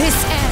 This end.